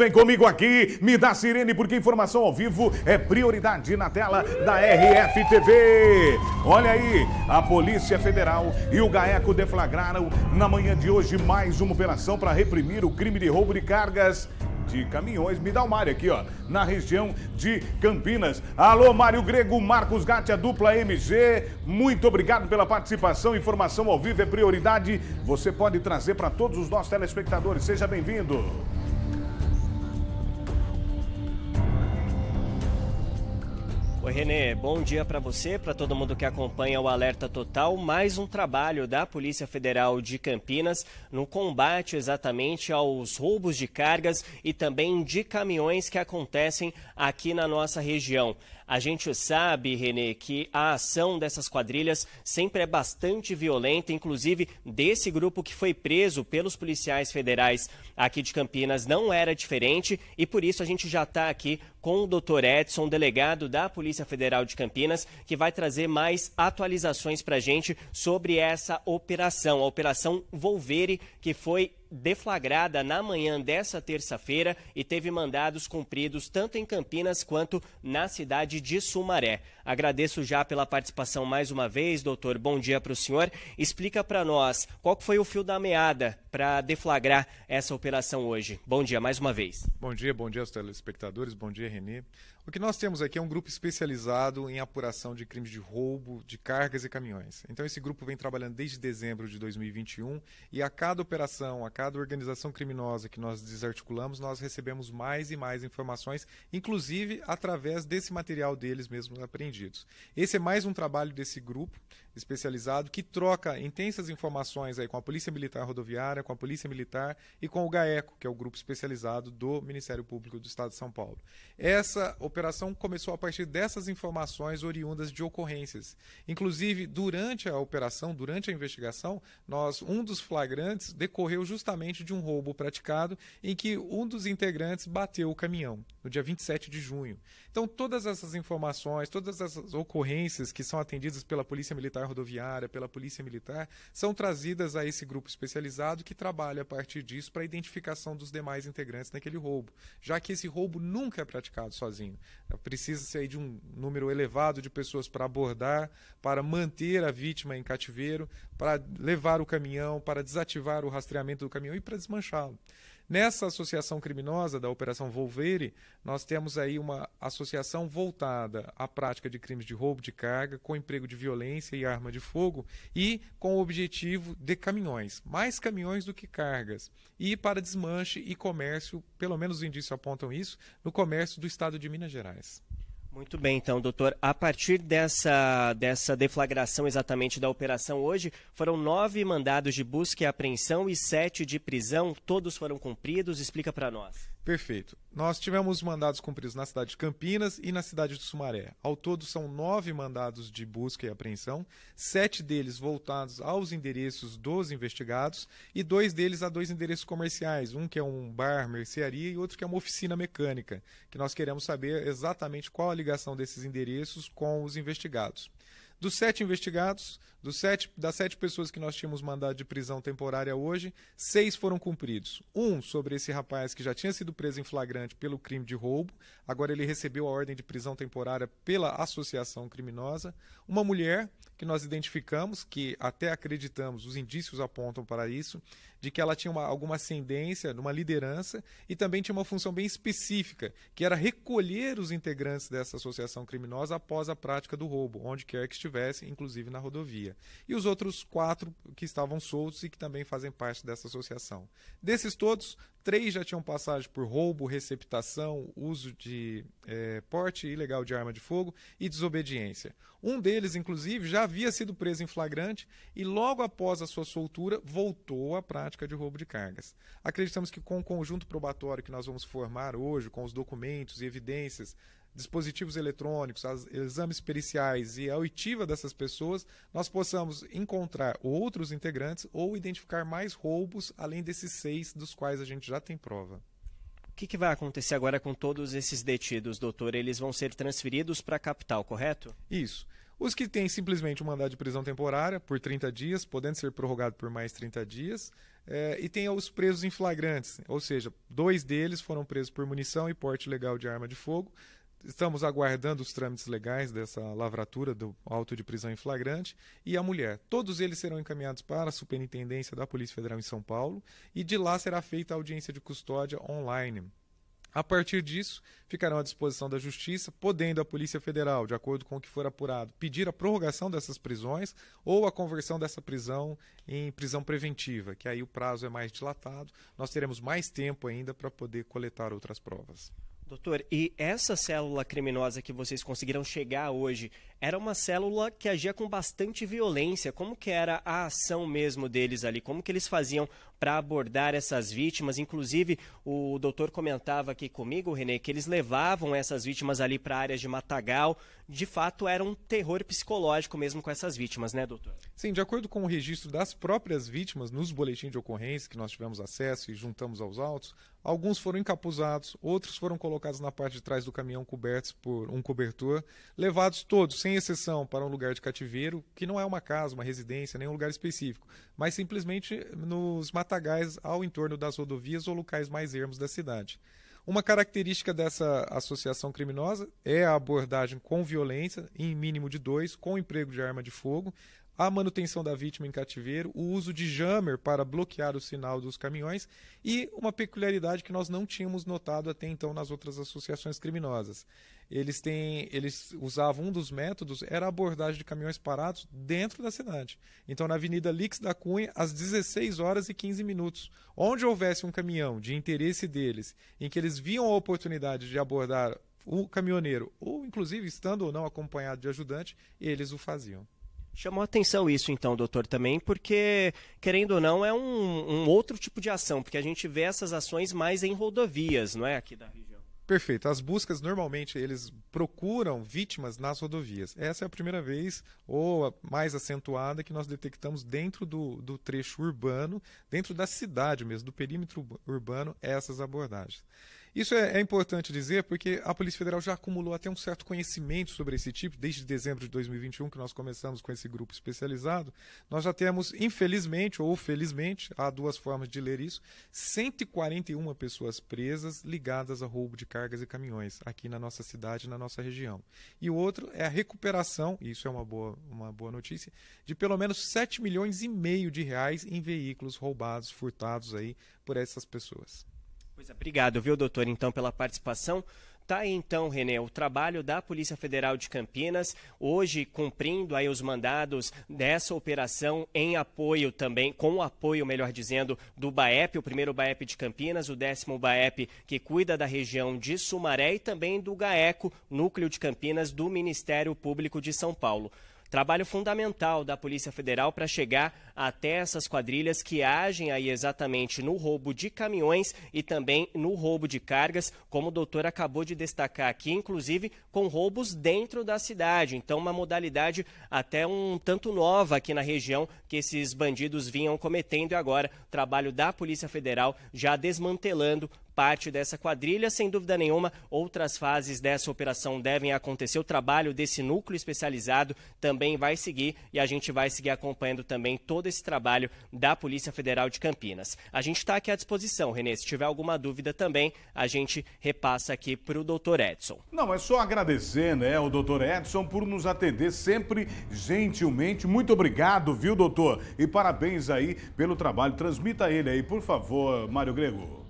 Vem comigo aqui, me dá sirene, porque informação ao vivo é prioridade na tela da RFTV. Olha aí, a Polícia Federal e o GAECO deflagraram na manhã de hoje mais uma operação para reprimir o crime de roubo de cargas de caminhões. Me dá o Mário aqui, ó, na região de Campinas. Alô, Mário Grego, Marcos Gatti, a dupla MG. Muito obrigado pela participação. Informação ao vivo é prioridade. Você pode trazer para todos os nossos telespectadores. Seja bem-vindo. Oi, Renê, bom dia para você, para todo mundo que acompanha o Alerta Total. Mais um trabalho da Polícia Federal de Campinas no combate exatamente aos roubos de cargas e também de caminhões que acontecem aqui na nossa região. A gente sabe, Renê, que a ação dessas quadrilhas sempre é bastante violenta, inclusive desse grupo que foi preso pelos policiais federais aqui de Campinas não era diferente e por isso a gente já está aqui com o Dr. Edson, delegado da Polícia Federal de Campinas, que vai trazer mais atualizações para a gente sobre essa operação, a Operação Volvere, que foi deflagrada na manhã dessa terça-feira e teve mandados cumpridos tanto em Campinas quanto na cidade de Sumaré. Agradeço já pela participação mais uma vez, doutor. Bom dia para o senhor. Explica para nós qual foi o fio da meada para deflagrar essa operação hoje. Bom dia mais uma vez. Bom dia, bom dia aos telespectadores, bom dia, Renê. O que nós temos aqui é um grupo especializado em apuração de crimes de roubo de cargas e caminhões. Então, esse grupo vem trabalhando desde dezembro de 2021 e a cada operação, a cada organização criminosa que nós desarticulamos, nós recebemos mais e mais informações, inclusive através desse material deles mesmos apreendidos. Esse é mais um trabalho desse grupo especializado que troca intensas informações aí com a Polícia Militar Rodoviária, com a Polícia Militar e com o GAECO, que é o grupo especializado do Ministério Público do Estado de São Paulo. Essa operação começou a partir dessas informações oriundas de ocorrências. Inclusive, durante a operação, durante a investigação, nós um dos flagrantes decorreu justamente de um roubo praticado em que um dos integrantes bateu o caminhão no dia 27 de junho. Então, todas essas informações, todas essas ocorrências que são atendidas pela Polícia Militar Rodoviária, pela Polícia Militar, são trazidas a esse grupo especializado que trabalha a partir disso para a identificação dos demais integrantes naquele roubo, já que esse roubo nunca é praticado sozinho. Precisa-se de um número elevado de pessoas para abordar, para manter a vítima em cativeiro, para levar o caminhão, para desativar o rastreamento do caminhão e para desmanchá-lo. Nessa associação criminosa da Operação Volvere, nós temos aí uma associação voltada à prática de crimes de roubo de carga, com emprego de violência e arma de fogo e com o objetivo de caminhões, mais caminhões do que cargas, e para desmanche e comércio, pelo menos os indícios apontam isso, no comércio do estado de Minas Gerais. Muito bem, então, doutor. A partir dessa, dessa deflagração exatamente da operação hoje, foram nove mandados de busca e apreensão e sete de prisão. Todos foram cumpridos. Explica para nós. Perfeito. Nós tivemos mandados cumpridos na cidade de Campinas e na cidade de Sumaré. Ao todo, são nove mandados de busca e apreensão, sete deles voltados aos endereços dos investigados e dois deles a dois endereços comerciais. Um que é um bar, mercearia e outro que é uma oficina mecânica, que nós queremos saber exatamente qual a ligação desses endereços com os investigados. Dos sete investigados, dos sete, das sete pessoas que nós tínhamos mandado de prisão temporária hoje, seis foram cumpridos. Um sobre esse rapaz que já tinha sido preso em flagrante pelo crime de roubo, agora ele recebeu a ordem de prisão temporária pela associação criminosa. Uma mulher que nós identificamos, que até acreditamos, os indícios apontam para isso, de que ela tinha uma, alguma ascendência, numa liderança e também tinha uma função bem específica, que era recolher os integrantes dessa associação criminosa após a prática do roubo, onde quer que estivesse, inclusive na rodovia. E os outros quatro que estavam soltos e que também fazem parte dessa associação. Desses todos, três já tinham passagem por roubo, receptação, uso de é, porte ilegal de arma de fogo e desobediência. Um deles, inclusive, já havia sido preso em flagrante e logo após a sua soltura voltou à prática de roubo de cargas. Acreditamos que com o conjunto probatório que nós vamos formar hoje, com os documentos e evidências, dispositivos eletrônicos, as, exames periciais e a oitiva dessas pessoas, nós possamos encontrar outros integrantes ou identificar mais roubos além desses seis dos quais a gente já tem prova. O que, que vai acontecer agora com todos esses detidos, doutor? Eles vão ser transferidos para a capital, correto? Isso. Os que têm simplesmente um mandado de prisão temporária por 30 dias, podendo ser prorrogado por mais 30 dias, é, e tem os presos em flagrantes, ou seja, dois deles foram presos por munição e porte legal de arma de fogo. Estamos aguardando os trâmites legais dessa lavratura do auto de prisão em flagrante e a mulher. Todos eles serão encaminhados para a Superintendência da Polícia Federal em São Paulo e de lá será feita a audiência de custódia online. A partir disso, ficarão à disposição da Justiça, podendo a Polícia Federal, de acordo com o que for apurado, pedir a prorrogação dessas prisões ou a conversão dessa prisão em prisão preventiva, que aí o prazo é mais dilatado, nós teremos mais tempo ainda para poder coletar outras provas. Doutor, e essa célula criminosa que vocês conseguiram chegar hoje, era uma célula que agia com bastante violência. Como que era a ação mesmo deles ali? Como que eles faziam para abordar essas vítimas? Inclusive, o doutor comentava aqui comigo, Renê, que eles levavam essas vítimas ali para áreas de matagal. De fato, era um terror psicológico mesmo com essas vítimas, né, doutor? Sim, de acordo com o registro das próprias vítimas nos boletins de ocorrência que nós tivemos acesso e juntamos aos autos, alguns foram encapuzados, outros foram colocados na parte de trás do caminhão cobertos por um cobertor, levados todos, sem exceção, para um lugar de cativeiro, que não é uma casa, uma residência, nem um lugar específico, mas simplesmente nos matagais ao entorno das rodovias ou locais mais ermos da cidade. Uma característica dessa associação criminosa é a abordagem com violência, em mínimo de dois, com emprego de arma de fogo, a manutenção da vítima em cativeiro, o uso de jammer para bloquear o sinal dos caminhões e uma peculiaridade que nós não tínhamos notado até então nas outras associações criminosas. Eles têm, eles usavam um dos métodos era a abordagem de caminhões parados dentro da cidade. Então na Avenida Lix da Cunha às 16 horas e 15 minutos, onde houvesse um caminhão de interesse deles, em que eles viam a oportunidade de abordar o caminhoneiro, ou inclusive estando ou não acompanhado de ajudante, eles o faziam. Chamou atenção isso, então, doutor, também, porque, querendo ou não, é um, um, outro tipo de ação, porque a gente vê essas ações mais em rodovias, não é, aqui da região. Perfeito. As buscas, normalmente, eles procuram vítimas nas rodovias. Essa é a primeira vez, ou a mais acentuada, que nós detectamos dentro do, do trecho urbano, dentro da cidade mesmo, do perímetro urbano, essas abordagens. Isso é, é, importante dizer porque a Polícia Federal já acumulou até um certo conhecimento sobre esse tipo, desde dezembro de 2021, que nós começamos com esse grupo especializado. Nós já temos, infelizmente ou felizmente, há duas formas de ler isso, 141 pessoas presas ligadas a roubo de cargas e caminhões aqui na nossa cidade, na nossa região. E o outro é a recuperação, e isso é uma boa, uma boa notícia, de pelo menos 7 milhões e meio de reais em veículos roubados, furtados aí por essas pessoas. Pois é, obrigado, viu, doutor, então, pela participação. Tá aí então, René, o trabalho da Polícia Federal de Campinas, hoje cumprindo aí os mandados dessa operação em apoio também, com o apoio, melhor dizendo, do BAEP, o primeiro BAEP de Campinas, o décimo BAEP que cuida da região de Sumaré e também do GAECO, Núcleo de Campinas, do Ministério Público de São Paulo. Trabalho fundamental da Polícia Federal para chegar até essas quadrilhas que agem aí exatamente no roubo de caminhões e também no roubo de cargas, como o doutor acabou de destacar aqui, inclusive com roubos dentro da cidade. Então, uma modalidade até um tanto nova aqui na região que esses bandidos vinham cometendo e agora trabalho da Polícia Federal já desmantelando parte dessa quadrilha. Sem dúvida nenhuma, outras fases dessa operação devem acontecer. O trabalho desse núcleo especializado também vai seguir e a gente vai seguir acompanhando também todo esse trabalho da Polícia Federal de Campinas. A gente está aqui à disposição, Renê. Se tiver alguma dúvida também, a gente repassa aqui para o doutor Edson. Não, é só agradecer, né, o doutor Edson por nos atender sempre gentilmente. Muito obrigado, viu, doutor? E parabéns aí pelo trabalho. Transmita ele aí, por favor, Mário Grego.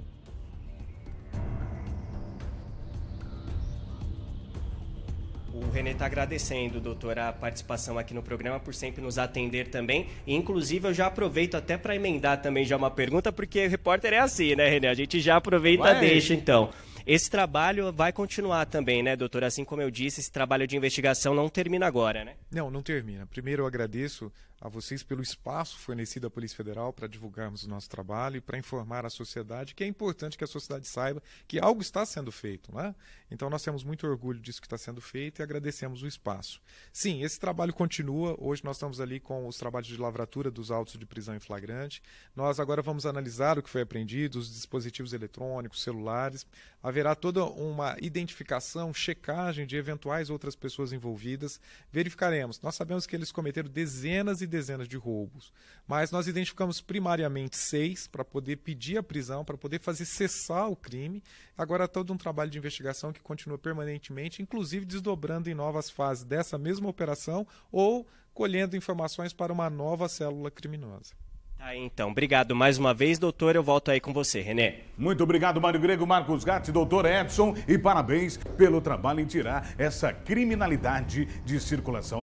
O Renê está agradecendo, doutor, a participação aqui no programa, por sempre nos atender também. E, inclusive, eu já aproveito até para emendar também já uma pergunta, porque repórter é assim, né, Renê? A gente já aproveita e deixa, então. Esse trabalho vai continuar também, né, doutor? Assim como eu disse, esse trabalho de investigação não termina agora, né? Não, não termina. Primeiro eu agradeço a vocês pelo espaço fornecido à Polícia Federal para divulgarmos o nosso trabalho e para informar a sociedade que é importante que a sociedade saiba que algo está sendo feito. Né? Então nós temos muito orgulho disso que está sendo feito e agradecemos o espaço. Sim, esse trabalho continua. Hoje nós estamos ali com os trabalhos de lavratura dos autos de prisão em flagrante. Nós agora vamos analisar o que foi apreendido, os dispositivos eletrônicos, celulares. Haverá toda uma identificação, checagem de eventuais outras pessoas envolvidas. Verificaremos. Nós sabemos que eles cometeram dezenas e dezenas de roubos, mas nós identificamos primariamente seis para poder pedir a prisão, para poder fazer cessar o crime. Agora todo um trabalho de investigação que continua permanentemente, inclusive desdobrando em novas fases dessa mesma operação ou colhendo informações para uma nova célula criminosa. Tá, então. Obrigado mais uma vez, doutor. Eu volto aí com você, Renê. Muito obrigado, Mário Grego, Marcos Gatti, doutor Edson, e parabéns pelo trabalho em tirar essa criminalidade de circulação.